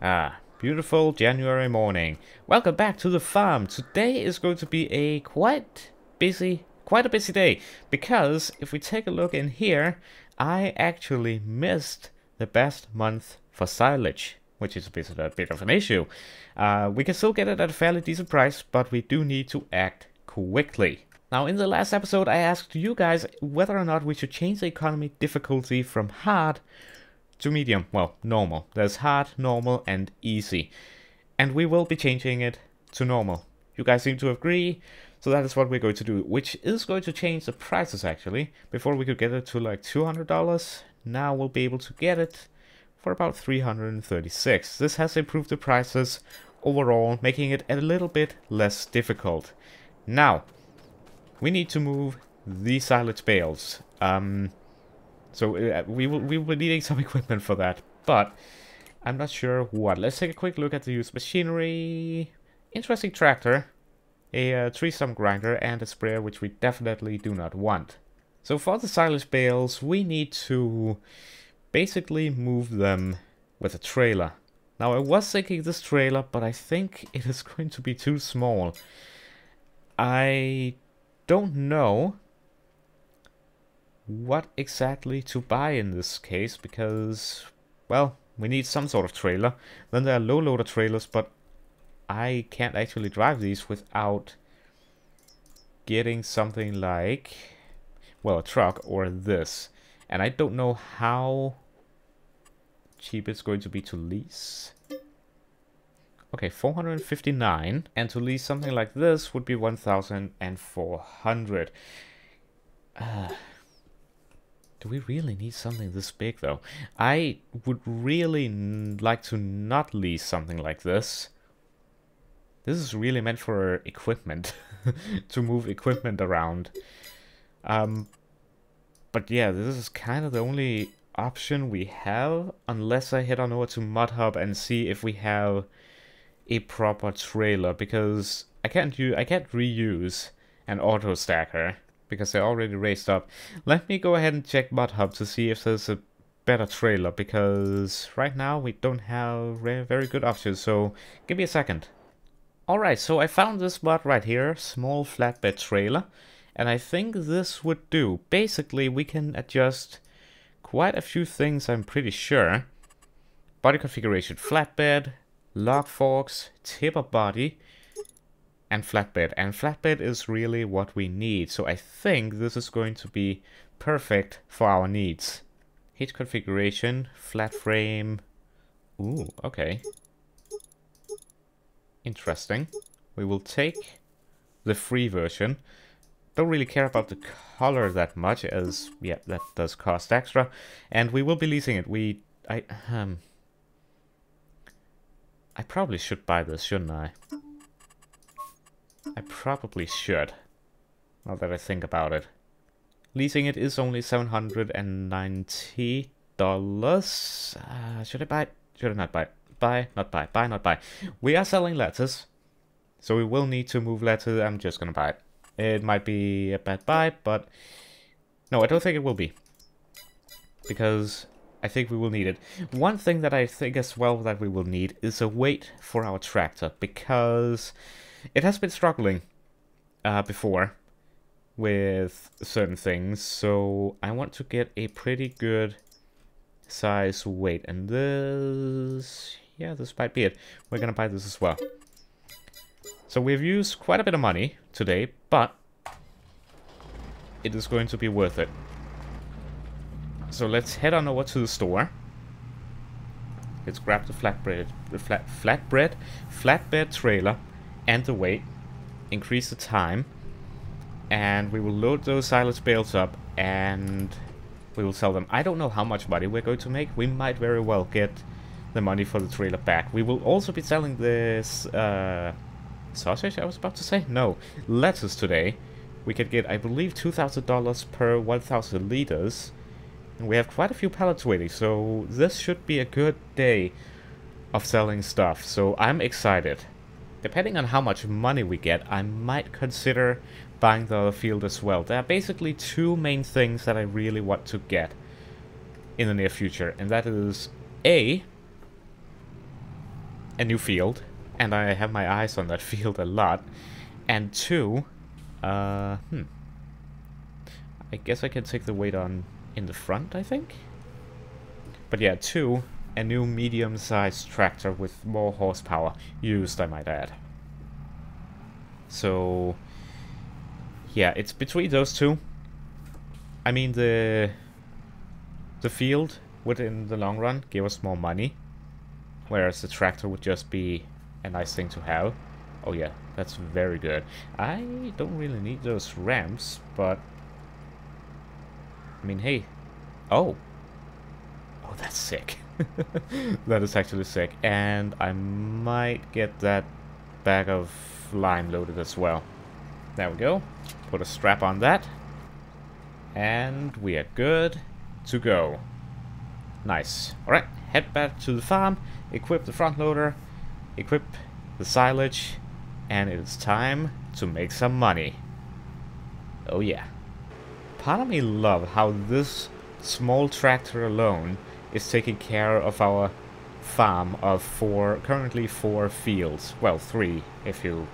Ah, beautiful January morning. Welcome back to the farm. Today is going to be a quite busy, quite a busy day. Because if we take a look in here, I actually missed the best month for silage. Which is a bit, a bit of an issue. Uh, we can still get it at a fairly decent price, but we do need to act quickly. Now, in the last episode, I asked you guys whether or not we should change the economy difficulty from hard to medium. Well, normal. There's hard, normal, and easy. And we will be changing it to normal. You guys seem to agree, so that is what we're going to do, which is going to change the prices actually. Before we could get it to like $200, now we'll be able to get it for about 336. This has improved the prices overall, making it a little bit less difficult. Now, we need to move the silage bales. Um, so uh, we will we will be needing some equipment for that, but I'm not sure what. Let's take a quick look at the used machinery. Interesting tractor, a uh, stump grinder, and a sprayer, which we definitely do not want. So for the silage bales, we need to basically move them with a trailer. Now I was thinking this trailer, but I think it is going to be too small. I don't know what exactly to buy in this case because, well, we need some sort of trailer. Then there are low loader trailers, but I can't actually drive these without getting something like, well, a truck or this. And I don't know how cheap it's going to be to lease. Okay, 459. And to lease something like this would be 1,400. Uh, do we really need something this big, though? I would really like to not lease something like this. This is really meant for equipment. to move equipment around. Um, but yeah, this is kind of the only option we have. Unless I head on over to ModHub and see if we have a proper trailer. Because I can't, I can't reuse an auto stacker because they're already raised up. Let me go ahead and check ModHub to see if there's a better trailer, because right now we don't have very good options, so give me a second. Alright, so I found this mod right here, small flatbed trailer, and I think this would do. Basically, we can adjust quite a few things, I'm pretty sure. Body configuration, flatbed, log forks, tipper body, and flatbed. And flatbed is really what we need. So I think this is going to be perfect for our needs. Heat configuration, flat frame. Ooh, okay. Interesting. We will take the free version. Don't really care about the color that much as, yeah, that does cost extra. And we will be leasing it. We, I, um, I probably should buy this, shouldn't I? I probably should. Now that I think about it. Leasing it is only $790. Uh, should I buy it? Should I not buy it? Buy, not buy, buy, not buy. We are selling letters. So we will need to move letters. I'm just gonna buy it. It might be a bad buy, but... No, I don't think it will be. Because I think we will need it. One thing that I think as well that we will need is a weight for our tractor. Because it has been struggling uh, before with certain things, so I want to get a pretty good size weight. And this, yeah, this might be it. We're gonna buy this as well. So we've used quite a bit of money today, but it is going to be worth it. So let's head on over to the store. Let's grab the flatbread, the flat, flatbread, flatbed trailer and the weight, increase the time, and we will load those silage bales up and we will sell them. I don't know how much money we're going to make. We might very well get the money for the trailer back. We will also be selling this uh, sausage, I was about to say. No, lettuce today. We could get, I believe, $2,000 per 1,000 liters. And we have quite a few pallets waiting, so this should be a good day of selling stuff. So I'm excited. Depending on how much money we get, I might consider buying the other field as well. There are basically two main things that I really want to get in the near future, and that is A, a new field, and I have my eyes on that field a lot. And two, uh, hmm. I guess I can take the weight on in the front, I think? But yeah, two, a new medium-sized tractor with more horsepower, used I might add. So, yeah, it's between those two. I mean, the the field would, in the long run, give us more money, whereas the tractor would just be a nice thing to have. Oh yeah, that's very good. I don't really need those ramps, but... I mean, hey. Oh. Oh, that's sick. that is actually sick. And I might get that bag of lime loaded as well. There we go. Put a strap on that. And we are good to go. Nice. Alright, head back to the farm, equip the front loader, equip the silage, and it's time to make some money. Oh yeah. Part of me love how this small tractor alone is taking care of our farm of four, currently four fields. Well, three, if you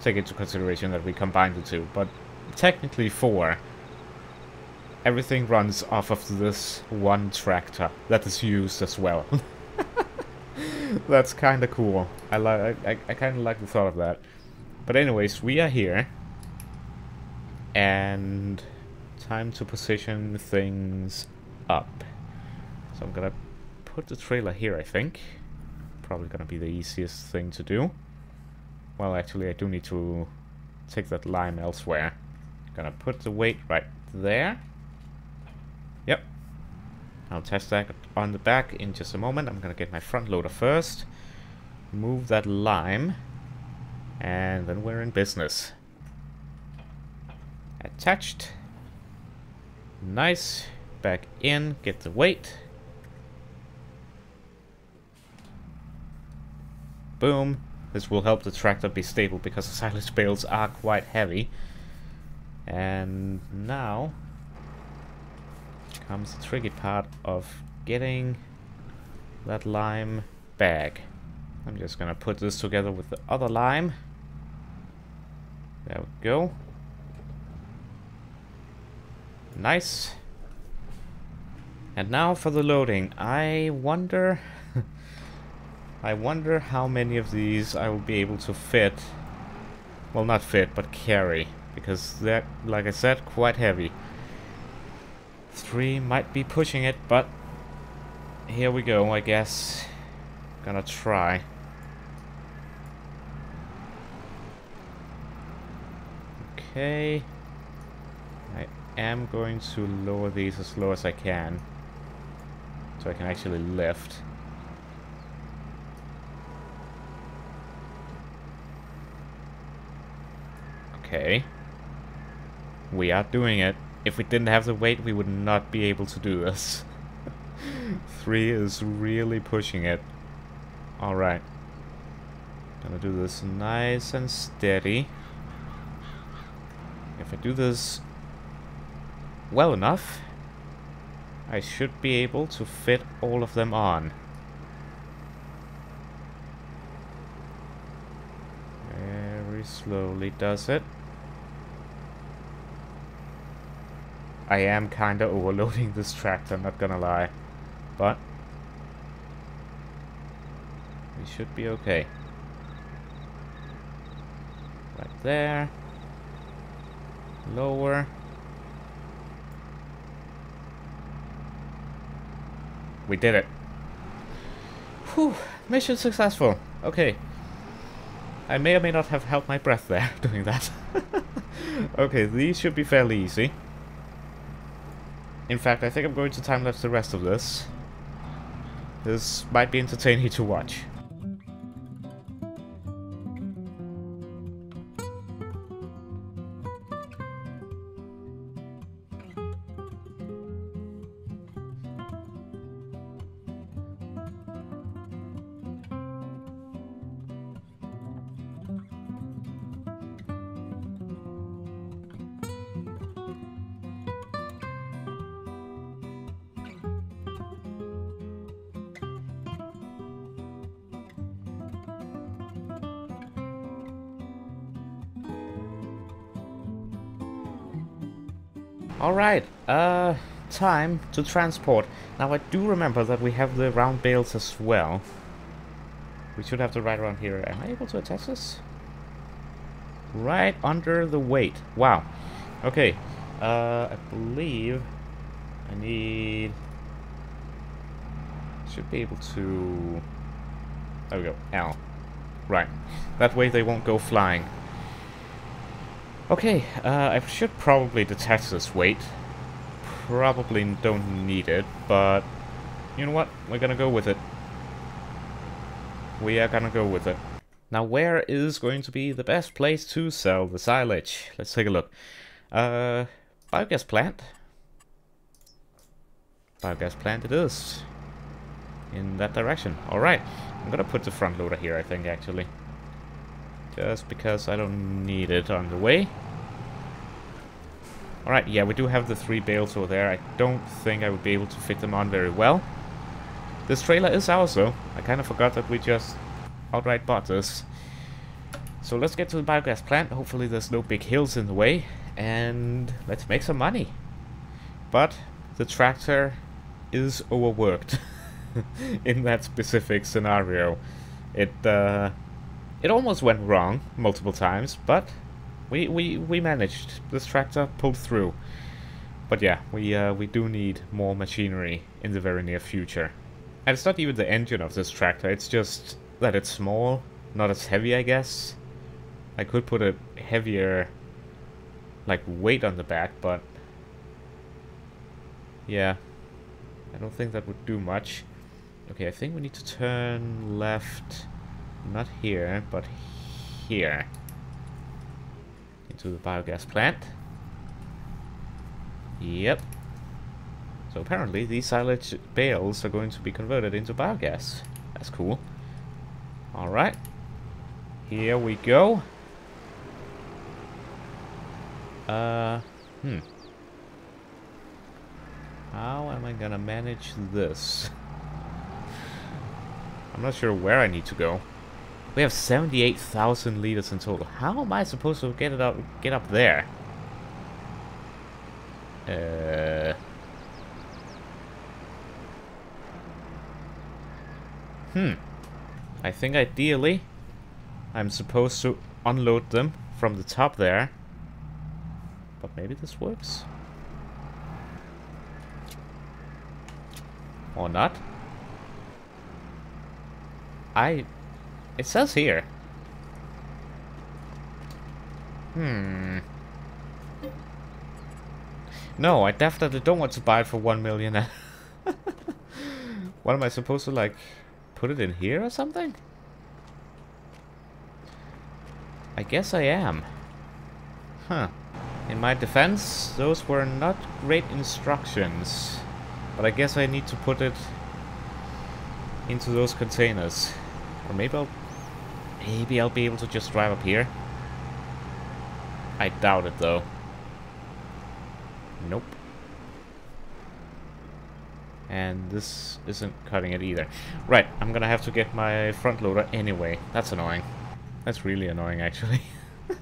take into consideration that we combined the two, but technically four. Everything runs off of this one tractor that is used as well. That's kind of cool. I like. I, I kind of like the thought of that. But anyways, we are here, and time to position things up. So I'm gonna put the trailer here, I think. Probably gonna be the easiest thing to do. Well, actually, I do need to take that lime elsewhere. Gonna put the weight right there. Yep. I'll test that on the back in just a moment. I'm gonna get my front loader first. Move that lime. And then we're in business. Attached. Nice. Back in, get the weight. Boom. This will help the tractor be stable because the silage bales are quite heavy. And now comes the tricky part of getting that lime bag. I'm just gonna put this together with the other lime. There we go. Nice. And now for the loading. I wonder... I wonder how many of these I will be able to fit. Well, not fit, but carry. Because they're, like I said, quite heavy. Three might be pushing it, but here we go, I guess. Gonna try. Okay. I am going to lower these as low as I can. So I can actually lift. Okay. We are doing it. If we didn't have the weight, we would not be able to do this. Three is really pushing it. Alright. Gonna do this nice and steady. If I do this well enough, I should be able to fit all of them on. Very slowly does it. I am kinda overloading this tractor, I'm not gonna lie. But we should be okay. Right there. Lower. We did it. Whew, mission successful. Okay. I may or may not have held my breath there doing that. okay, these should be fairly easy. In fact, I think I'm going to time-lapse the rest of this. This might be entertaining to watch. Alright, uh, time to transport. Now I do remember that we have the round bales as well. We should have to ride around here. Am I able to attach this? Right under the weight. Wow. Okay. Uh, I believe I need... Should be able to... There we go. L. Right. That way they won't go flying. Okay, uh, I should probably detach this weight. Probably don't need it, but... You know what? We're gonna go with it. We are gonna go with it. Now, where is going to be the best place to sell the silage? Let's take a look. Uh, biogas plant. Biogas plant it is. In that direction. Alright. I'm gonna put the front loader here, I think, actually. Just because I don't need it on the way. Alright, yeah, we do have the three bales over there. I don't think I would be able to fit them on very well. This trailer is ours, though. I kind of forgot that we just outright bought this. So let's get to the biogas plant. Hopefully there's no big hills in the way. And let's make some money. But the tractor is overworked in that specific scenario. It uh, it almost went wrong multiple times, but we we we managed. This tractor pulled through. But yeah, we uh, we do need more machinery in the very near future. And it's not even the engine of this tractor. It's just that it's small, not as heavy, I guess. I could put a heavier, like, weight on the back, but... Yeah. I don't think that would do much. Okay, I think we need to turn left, not here, but here. Into the biogas plant. Yep. So apparently these silage bales are going to be converted into biogas. That's cool. Alright. Here we go. Uh, hmm. How am I gonna manage this? I'm not sure where I need to go. We have 78,000 liters in total. How am I supposed to get it up, get up there? Uh... Hmm. I think ideally I'm supposed to unload them from the top there. But maybe this works? Or not? I... It says here. Hmm. No, I definitely don't want to buy it for one million. what am I supposed to, like, put it in here or something? I guess I am. Huh. In my defense, those were not great instructions. But I guess I need to put it into those containers. Or maybe I'll... Maybe I'll be able to just drive up here. I doubt it, though. Nope. And this isn't cutting it either. Right, I'm gonna have to get my front loader anyway. That's annoying. That's really annoying, actually.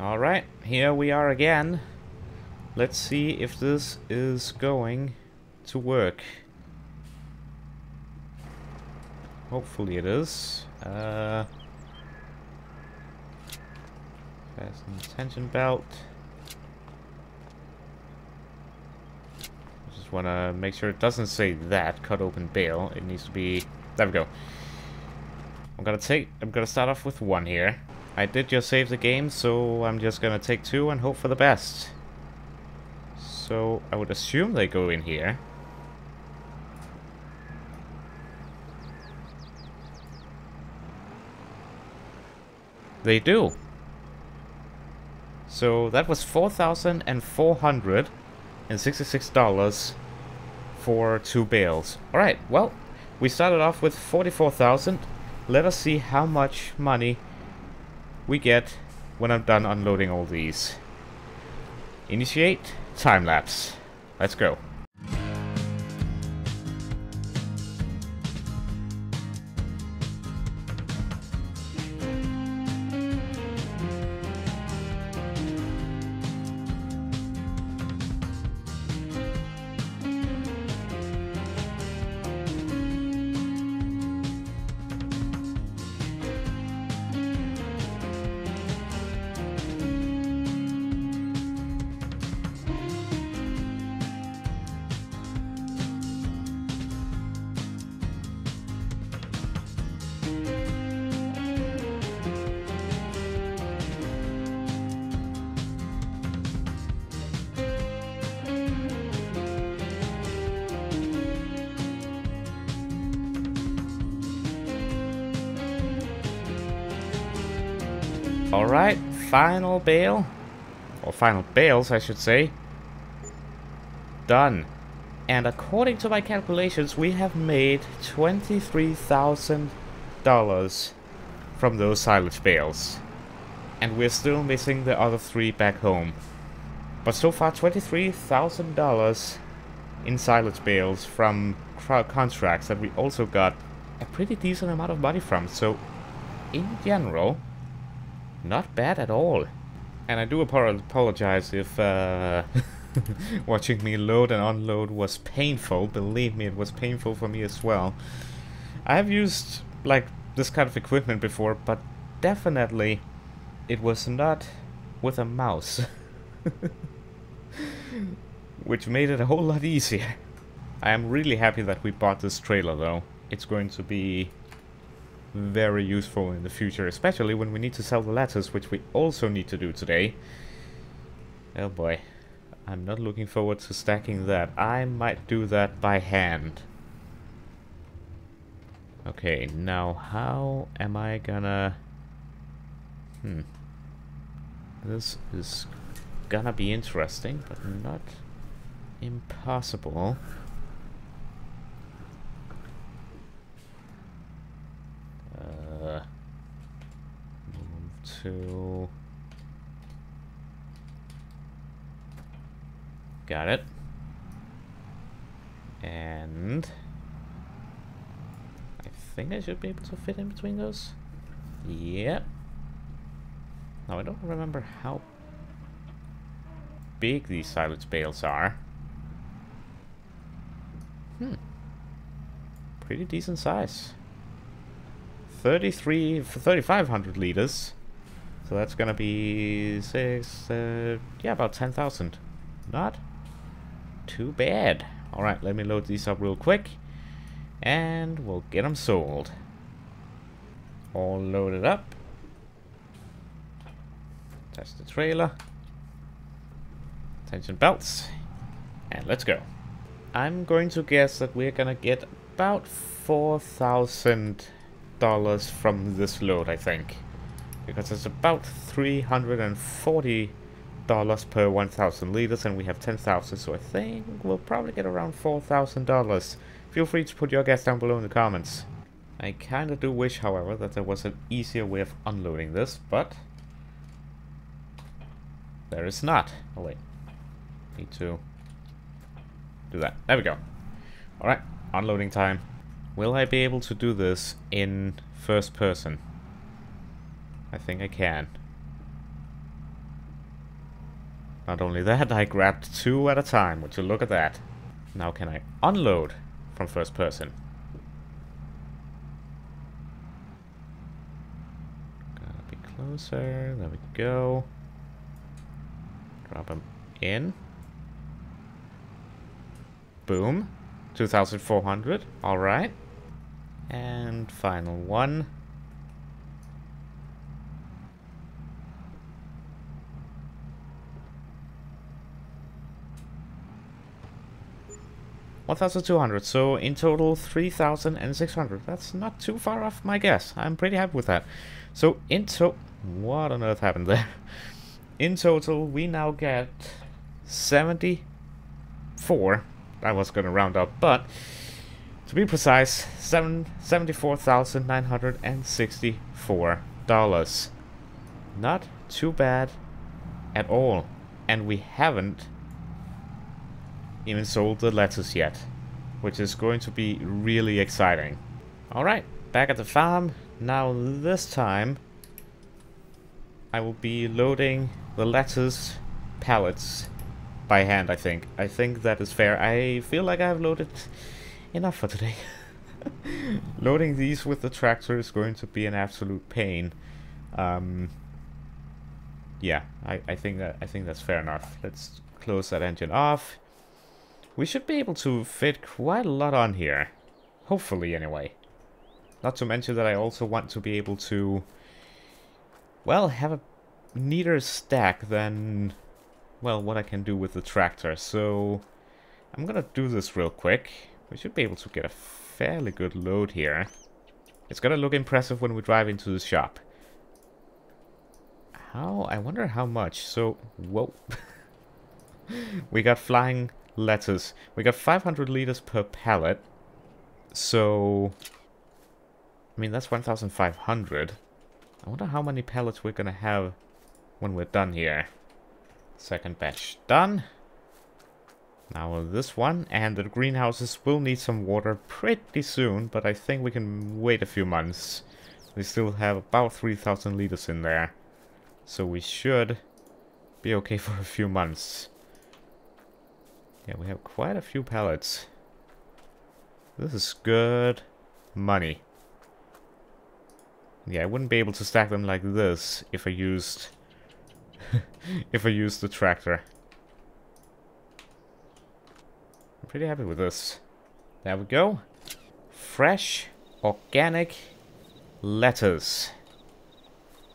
Alright, here we are again. Let's see if this is going to work. Hopefully it is. Uh, fasten the tension belt. Just want to make sure it doesn't say that, cut open bale. It needs to be... There we go. I'm gonna take... I'm gonna start off with one here. I did just save the game, so I'm just gonna take two and hope for the best. So, I would assume they go in here. They do. So that was $4,466 for two bales. Alright, well, we started off with 44,000. Let us see how much money we get when I'm done unloading all these. Initiate time lapse. Let's go. Alright, final bale. Or final bales, I should say. Done. And according to my calculations, we have made $23,000 from those silage bales. And we're still missing the other three back home. But so far, $23,000 in silage bales from contracts that we also got a pretty decent amount of money from. So, in general, not bad at all. And I do apologize if uh, watching me load and unload was painful. Believe me, it was painful for me as well. I have used like this kind of equipment before, but definitely it was not with a mouse. Which made it a whole lot easier. I am really happy that we bought this trailer though. It's going to be very useful in the future, especially when we need to sell the letters, which we also need to do today. Oh boy. I'm not looking forward to stacking that. I might do that by hand. Okay, now how am I gonna... Hmm. This is gonna be interesting, but not impossible. Uh, move to... Got it. And... I think I should be able to fit in between those. Yep. Now I don't remember how big these silage bales are. Hmm. Pretty decent size. 33 for 3500 liters. So that's gonna be six, uh, yeah, about 10,000. Not too bad. Alright, let me load these up real quick. And we'll get them sold. All loaded up. That's the trailer. Tension belts. And let's go. I'm going to guess that we're gonna get about $4,000 from this load, I think. Because it's about 340 dollars per 1,000 liters, and we have 10,000, so I think we'll probably get around $4,000. Feel free to put your guess down below in the comments. I kinda do wish, however, that there was an easier way of unloading this, but there is not. Oh wait, need to do that. There we go. Alright, unloading time. Will I be able to do this in first person? I think I can. Not only that, I grabbed two at a time. Would you look at that? Now can I unload from first person? Gotta be closer. There we go. Drop them in. Boom. 2,400. Alright. And final one. 1,200, so in total 3,600. That's not too far off my guess. I'm pretty happy with that. So in to... What on earth happened there? In total, we now get 74. I was going to round up, but to be precise, $74,964. Not too bad at all. And we haven't even sold the letters yet, which is going to be really exciting. Alright, back at the farm. Now this time I will be loading the letters pallets by hand, I think. I think that is fair. I feel like I've loaded enough for today. Loading these with the tractor is going to be an absolute pain. Um, yeah, I, I think that I think that's fair enough. Let's close that engine off. We should be able to fit quite a lot on here. Hopefully, anyway. Not to mention that I also want to be able to, well, have a neater stack than, well, what I can do with the tractor. So, I'm gonna do this real quick. We should be able to get a fairly good load here. It's gonna look impressive when we drive into the shop. How? I wonder how much. So, whoa. we got flying lettuce. We got 500 liters per pallet. So, I mean, that's 1,500. I wonder how many pallets we're gonna have when we're done here. Second batch done. Now this one, and the greenhouses will need some water pretty soon, but I think we can wait a few months. We still have about 3,000 liters in there. So we should be okay for a few months. Yeah, we have quite a few pallets. This is good money. Yeah, I wouldn't be able to stack them like this if I used if I used the tractor. I'm pretty happy with this. There we go. Fresh, organic lettuce.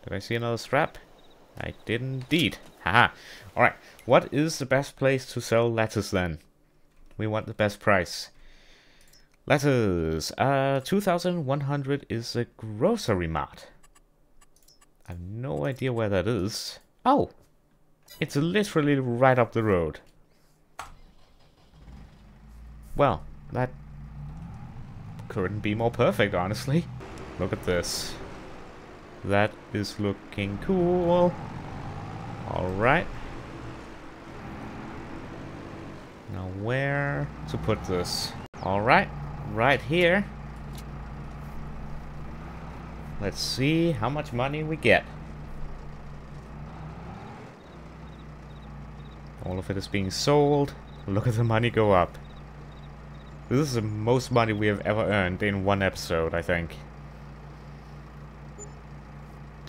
Did I see another strap? I did indeed. Haha. Alright, what is the best place to sell lettuce then? We want the best price. Lettuce. Uh, 2,100 is a grocery mart. I have no idea where that is. Oh! It's literally right up the road. Well, that couldn't be more perfect, honestly. Look at this. That is looking cool. Alright. Now where to put this? Alright, right here. Let's see how much money we get. All of it is being sold. Look at the money go up. This is the most money we have ever earned in one episode, I think.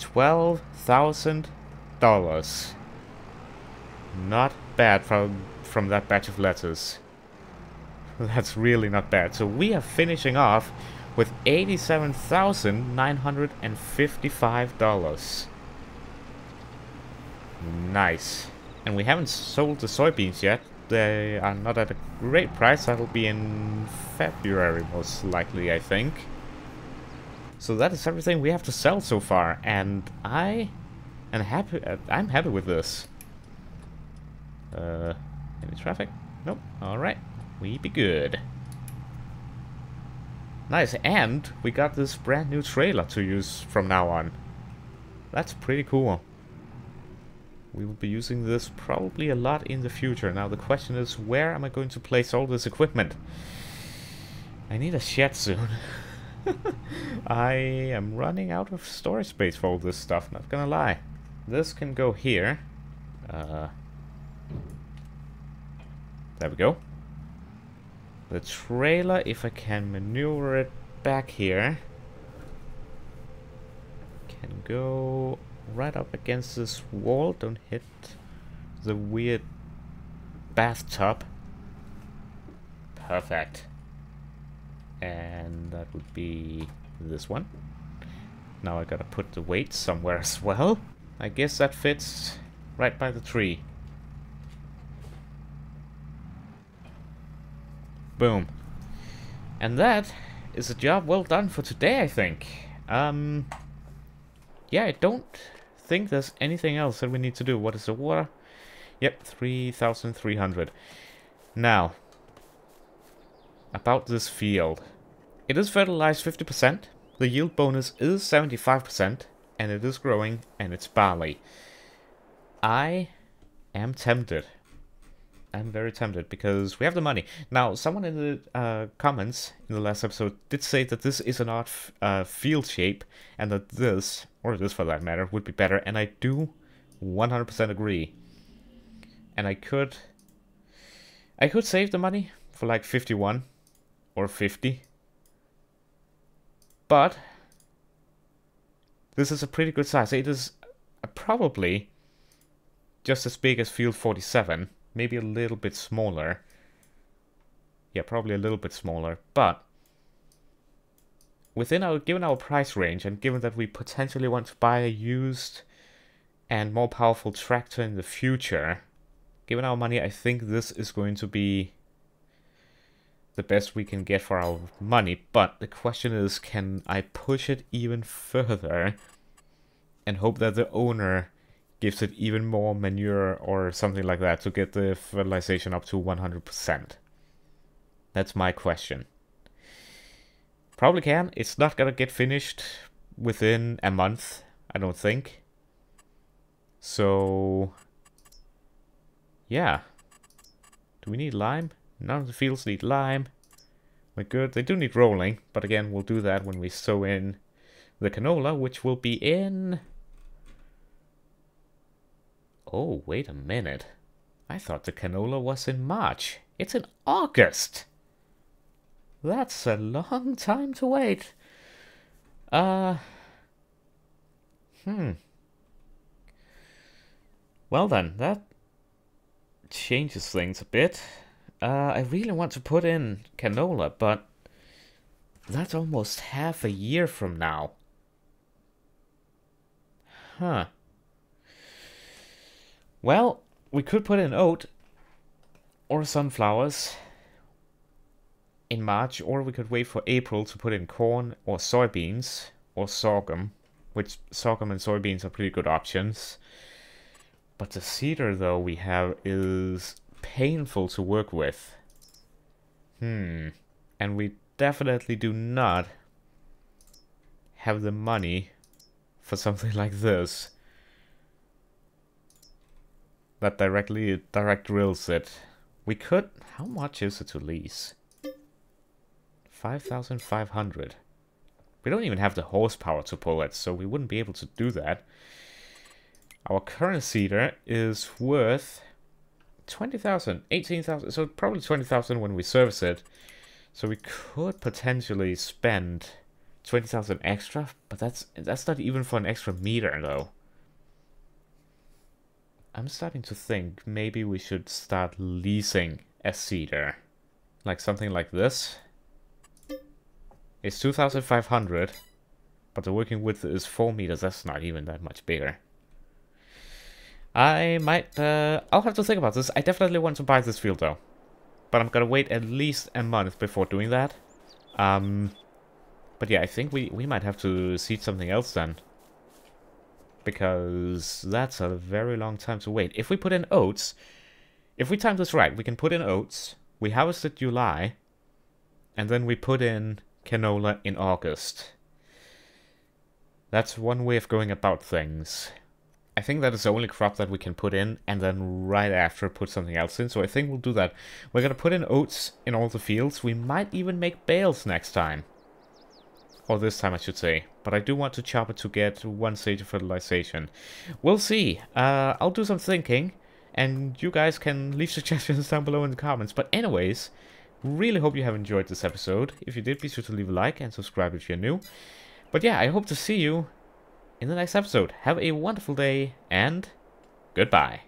$12,000. Not bad from, from that batch of letters. That's really not bad. So we are finishing off with $87,955. Nice. And we haven't sold the soybeans yet. They are not at a great price. That'll be in February, most likely, I think. So that is everything we have to sell so far, and I am happy. Uh, I'm happy with this. Uh, any traffic? Nope. All right, we be good. Nice, and we got this brand new trailer to use from now on. That's pretty cool. We will be using this probably a lot in the future. Now the question is, where am I going to place all this equipment? I need a shed soon. I am running out of storage space for all this stuff, not gonna lie. This can go here. Uh, there we go. The trailer, if I can maneuver it back here, can go right up against this wall. Don't hit the weird bathtub. Perfect. And that would be this one. Now I gotta put the weight somewhere as well. I guess that fits right by the tree. Boom. And that is a job well done for today, I think. Um, yeah, I don't think there's anything else that we need to do. What is the water? Yep, 3,300. Now, about this field. It is fertilized 50%, the yield bonus is 75%, and it is growing, and it's barley. I am tempted. I'm very tempted because we have the money. Now, someone in the uh, comments in the last episode did say that this is an odd uh, field shape and that this, or this for that matter, would be better. And I do 100% agree. And I could, I could save the money for like 51 or 50. But this is a pretty good size. It is probably just as big as Field 47, maybe a little bit smaller. Yeah, probably a little bit smaller, but within our given our price range and given that we potentially want to buy a used and more powerful tractor in the future, given our money, I think this is going to be the best we can get for our money. But the question is, can I push it even further and hope that the owner gives it even more manure or something like that to get the fertilization up to 100%? That's my question. Probably can. It's not gonna get finished within a month, I don't think. So, yeah. Do we need lime? None of the fields need lime. We're good. They do need rolling, but again, we'll do that when we sow in the canola, which will be in... Oh, wait a minute. I thought the canola was in March. It's in August! That's a long time to wait. Uh... Hmm. Well then, that changes things a bit. Uh, I really want to put in canola, but that's almost half a year from now. Huh. Well, we could put in oat or sunflowers in March, or we could wait for April to put in corn or soybeans or sorghum, which sorghum and soybeans are pretty good options. But the seeder, though, we have is painful to work with. Hmm. And we definitely do not have the money for something like this. That directly direct drills it. We could... How much is it to lease? 5,500. We don't even have the horsepower to pull it, so we wouldn't be able to do that. Our current seeder is worth 20,000, 18,000, so probably 20,000 when we service it. So we could potentially spend 20,000 extra, but that's that's not even for an extra meter though. I'm starting to think maybe we should start leasing a seeder. Like something like this. It's 2,500, but the working width is 4 meters, that's not even that much bigger. I might, uh, I'll have to think about this. I definitely want to buy this field though. But I'm gonna wait at least a month before doing that. Um, but yeah, I think we, we might have to seed something else then. Because that's a very long time to wait. If we put in oats, if we time this right, we can put in oats, we harvest it July, and then we put in canola in August. That's one way of going about things. I think that is the only crop that we can put in and then right after put something else in. So I think we'll do that. We're going to put in oats in all the fields. We might even make bales next time. Or this time I should say. But I do want to chop it to get one stage of fertilization. We'll see. Uh, I'll do some thinking. And you guys can leave suggestions down below in the comments. But anyways, really hope you have enjoyed this episode. If you did, be sure to leave a like and subscribe if you're new. But yeah, I hope to see you in the next episode. Have a wonderful day, and goodbye.